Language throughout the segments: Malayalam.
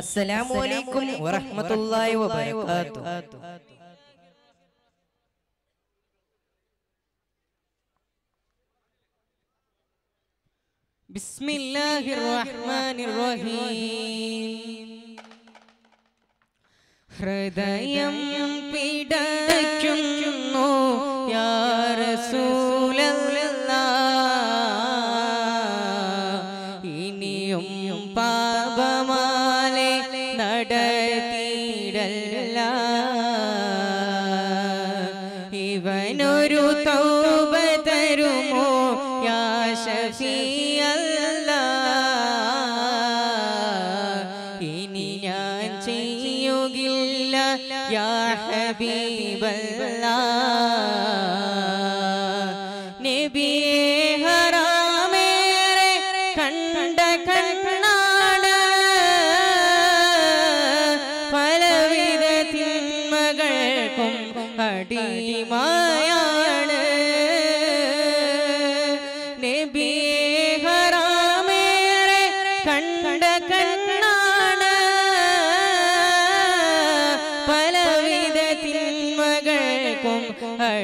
അസ്സലാമു അലൈക്കും വറഹ്മത്തുള്ളാഹി വബറകാതുഹു بسم الله الرحمن الرحيم ഹൃദയം പിടയ്ക്കുന്നു യാ റസൂലല്ലാ നടത്തിയിടല്ല ഇവനൊരു തൗബ തരുമോ? യാ ഷഫിയല്ല ഇനി ഞാൻ ചെയ്യുകില്ല യാ ഹബീബല്ല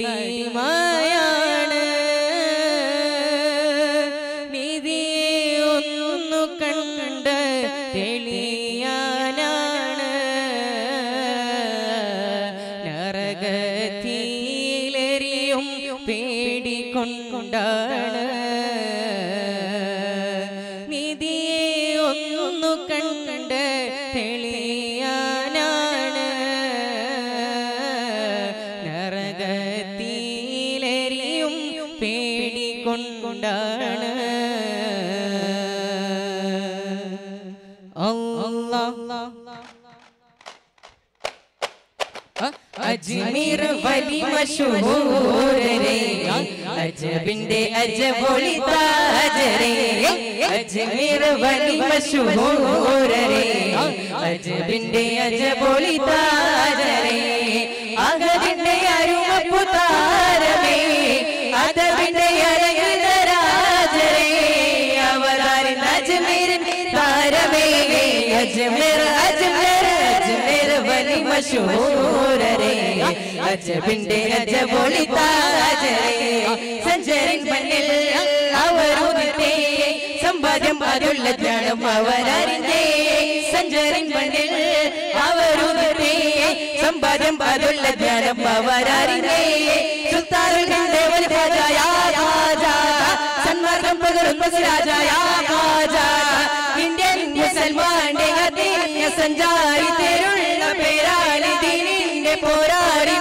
बड़ी माया വലി മഷൂരരെ അജബിന്റെ അജബൊളി താജരെ അജ്മീർ വലി മഷൂരരെ അജബിന്റെ അജബൊളി താജരെ അകതിന്റെ അരുമപ്പു താരമേ അതബിന്റെ അരകരാജരെ അവതാരി അജ്മീരിൻ താരമേ അജ്മീർ അജ്മീർ വലി മഷൂരരെ അജബിന്റെ സഞ്ചരിൻ മണ്ണിൽ അവരുദിത്തേ അവരറിഞ്ഞേ സഞ്ചരൻ മണ്ണിൽ അവരുദിത്തേ സമ്പാദ്യം അതുള്ള ജ്ഞാനം അവരറിഞ്ഞേ സുൽത്താനുൽ ഖാജായ ഖാജാ സന്മാർഗം പകരുന്ന രാജായ ഖാജാ ഇന്ത്യൻ മുസൽമാന്റെ സഞ്ചാരി തരുള്ള പേരാളി ദിനിന്റെ പോരാളി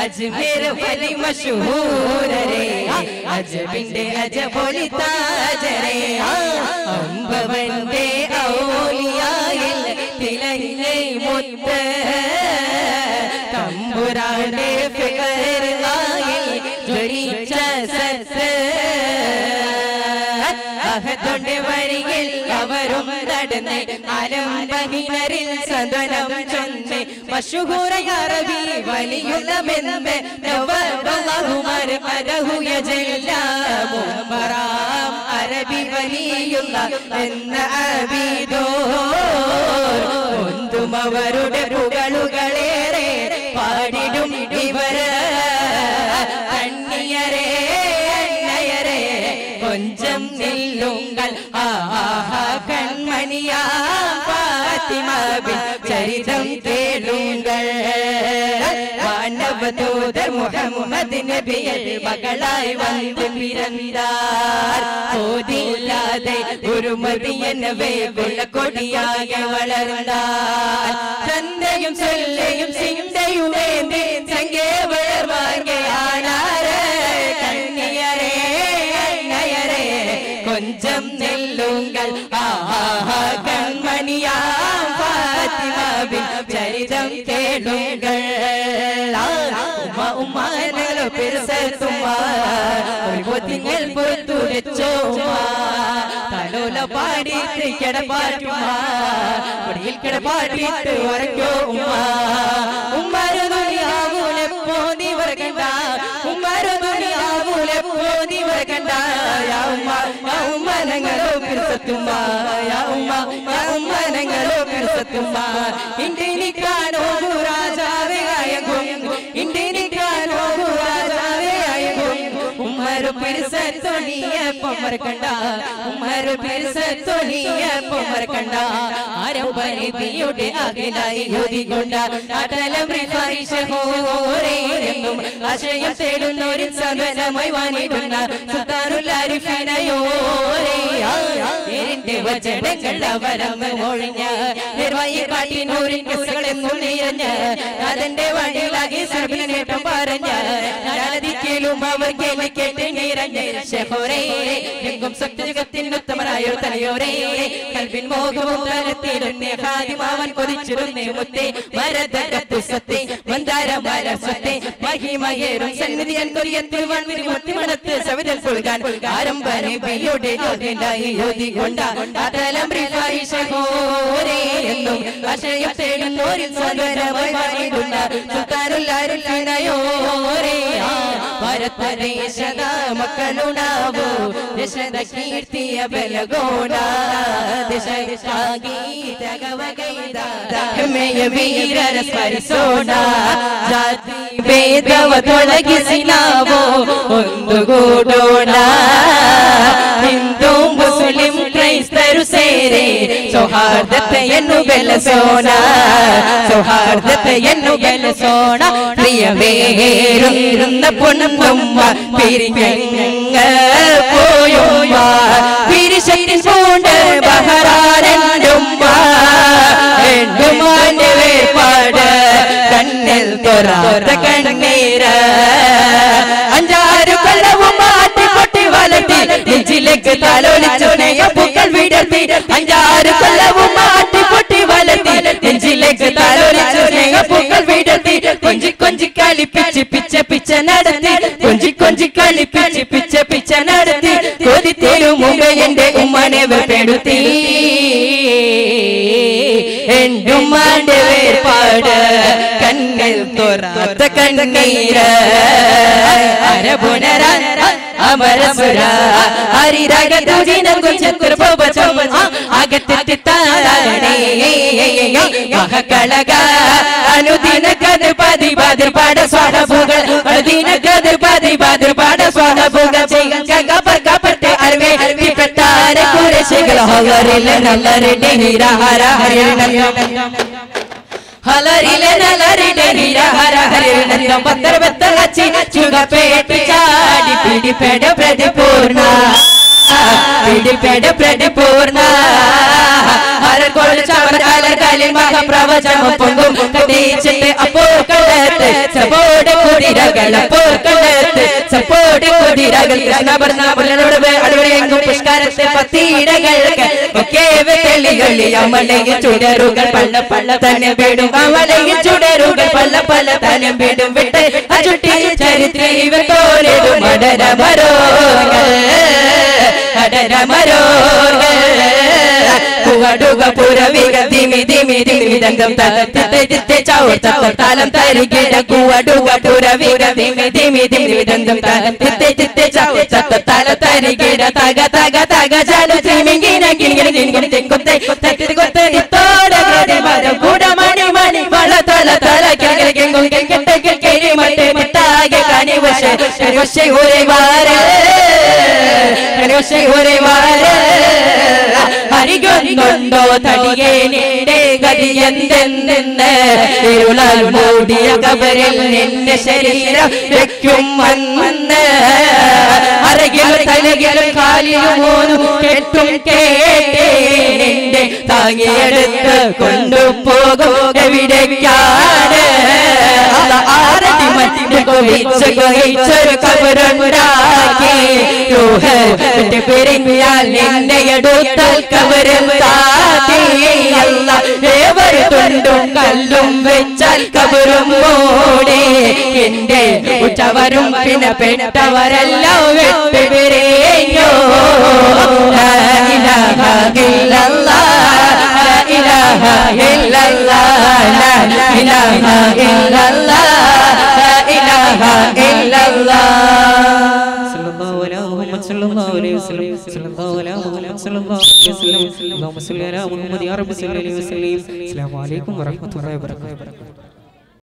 അജ്മീർ വലി മഷൂരരെ അജബിന്റെ അജബൊളി താജരേ അമ്പവന്റെ ഔലിയായിൽ തിലങ്ങൈ മുത്ത്. തമ്പുരാന്റെ ഫിഗറിലായിൽ ജ്വലിച്ച സത്ത്. അഹദുണ്ട് വരികിൽ അവരും നടന്ന് അലംബഹിനരിൽ സദനം ചൊന്ന് മഷുഹൂറ അറബി വലിയുള്ള മെന്ന് നവബഹുമർ അരഹുയ അറബി വലിയുള്ള എന്ന അബീദോ. അവരുടെ പുകളുകളേറെ ചരിതം കേളുങ്ങൾ വാനവദൂതർ മുഹമ്മദ് നബിയൽ മകളായി വന്ന് പിറந்தாർ പോതില്ലാതെ ഒരു മതിയനവേ കൊടിയാകെ വളർന്നാൽ തന്തയും ചൊല്ലയും ഉമ്മാനകളോ പെരുസത്തുമ്മ ഇന്ത്യ കാണോ രാജാവേ ഉമ്മരു പിറസത്തൊണിയ പൊമർക്കണ്ട ഉമ്മരു പിറസത്തൊണിയ പൊമർക്കണ്ട ആരംഭനിധിയുടെ അകലായി യുതികൊണ്ട അടലം എന്നും ആശയം തേടുന്നോരിൽ സകലമായി വാണിടുന്ന സുതാറുലാരിഫിനയോരേ വചനങ്ങൾ അവരന്ന് ഒഴിഞ്ഞ നിർവായി കാട്ടിനൂരിൻ കിസുകളെന്നും നിറഞ്ഞ് അതിന്റെ വഴിയിലാകെ സർബിന നേട്ടം പറഞ്ഞ് കേൾവി കേട്ട് നിറഞ്ഞ് ഷെഹോരേ എങ്കും സത്യയുഗത്തിൻ ഉത്തമനായ തലയോരേ. കൽവിൻ മോഹവും തരത്തിടുന്നേ ഹാദിമാവൻ കൊതിച്ചിരുന്നേ മുത്തേ മരതകത്തു സത്തേ മഹിമയേറും സന്നിധിയൻ കൊറിയ തിരുവൻ തിരുമത്തിമണത്ത് സവിതൽ പുൽകാൻ ആരംഭനെ പെയ്യോടെ വീരര സ്മരിസോണ. ജാതി ಭೇದವ ತೊಲಗಿಸಿ ನಾವು ಒಂದುಗೂಡೋಣ ಹಿಂದೂ ಮುಸ್ಲಿಂ ಕ್ರೈಸ್ತರು ಸೇರಿ ಸೌಹಾರ್ದತೆಯನ್ನು ಬೆಳೆಸೋಣ സൗഹാർദ്ദത്തെയെന്നു ബലസോണ പ്രിയമേറുന്ന പൊന്നുമ്മ പിരിഞ്ഞങ്ങ പോയുമ്മ പിരിശക്തി പൂണ്ട് ബഹറാനുമ്മ എണ്ടുമാന്റെ വേർപാട് തൊറാത്ത കണ്ണീര്. അഞ്ചാറ് കൊല്ലവും മാറ്റി പൊട്ടി വളർത്തി നെഞ്ചിലേക്ക് തലോലിച്ചുണയ പൂക്കൾ വിടർത്തി. അഞ്ചാറ് കൊല്ലവും മാറ്റി പൊട്ടി വളർത്തി നെഞ്ചിലേക്ക് തലോലിച്ചു സ്നേഹപ്പൂക്കൾ വിടർത്തി. കൊഞ്ചി കൊഞ്ചി കളിപ്പിച്ച് പിച്ച പിച്ച നടത്തി. കൊഞ്ചി കൊഞ്ചി കളിപ്പിച്ച് പിച്ച പിച്ച നടത്തി. കൊതി തരും എന്റെ ഉമ്മനെ വെപ്പെടുത്തി എന്റെ ഉമ്മാന്റെ വേർപാട്. കണ്ണിൽ തുറത്ത കണ്ണീര് അരപുനരാൻ അമരസുര ഹരിരകതുജിനം കുഞ്ചത്തുർഭവചം അകത്തെത്തിത്താരണേ മഹകളക അനുദിന കതിർ പതി ബദിർ പാട സ്വാഹഭുകൾ അനുദിന കതിർ പതി ബദിർ പാട സ്വാഹഭുകൾ ചെയ്ക പർക്കപ്പെട്ട് അറിവേ അറിവിപ്പെട്ടാരെ കുരശികൾ ഹവറിലെ നല്ലരുടെ ഹര ഹരിണല്ലോ ഹലരിലെ നലരിലെ നിര ഹര ഹരിണല്ലോ പത്തര പത്തര ചി ചുഗപേട്ടി ചാടി പിടിപെട പ്രതിപൂർണ. പിടിപെട പ്രതിപൂർണ. മഹാപ്രവചനം പൊങ്കും അപ്പോൾ കടത്ത് സപ്പോട് കുടിരകൾ അപ്പോൾ കുടിരകൾ കൃഷ്ണവർണ ചുടരുകൾ പല്ല പല്ല തന്നെ വീടും. അമലയിൽ ചുടരുകൾ പല്ല പള്ള തന്നെ വീടും. വിട്ട് അചുട്ടി മടര മരോ അടരമരോകൾ അടരമരോകൾ കുവടുക പുരവിക ദിമി ദിമി ദിമി ദന്തം തത്തെ തിത്തെ ചൗത്ത താലം തരികിട കുവടുക പുരവിക ദിമി ദിമി ദിമി ദന്തം തത്തെ തിത്തെ ചൗത്ത താല തരികിട തക തക തക ജാലു തിമിങ്ങിന കിണിങ്ങിന കിണിങ്ങിന തെങ്കൊത്തെ തട്ടി കൊത്തെ നിത്തോട ഗതി മരം. കൂട മണി മണി വള തല ഹരികൊന്നുണ്ടോ തടിയേനെ ഗതി എന്തെന്ന് ഇരുളാൽ മൂടിയ കബറിൽ നിന്റെ ശരീരം വെക്കും വന്ന്. അരകിലും തലകിലും കാലിലും മൂന്നും കെട്ടും കേട്ടേ നിന്റെ താങ്ങിയെടുത്ത് കൊണ്ടുപോകും. എവിടേക്കാണ്? കൊഴിച്ചൊരു കബറുണ്ടാക്കി നിന്നെ എടുത്താൽ കബറും താത്തിയല്ല ഏവർ തുണ്ടും കല്ലും വെച്ചാൽ കബറും മോടി. എന്റെ ഉച്ചവരും പിന്നെ പെട്ടവരെല്ലാം വിട്ട് ഇല്ല ലാ ഇലാഹ ഇല്ല ലാ ഇലാഹ ഇല്ലല്ലാഹ് ലാ ഇലാഹ ഇല്ലല്ലാഹ് ലാ ഇലാഹ ഇല്ലല്ലാഹ് സല്ലല്ലാഹു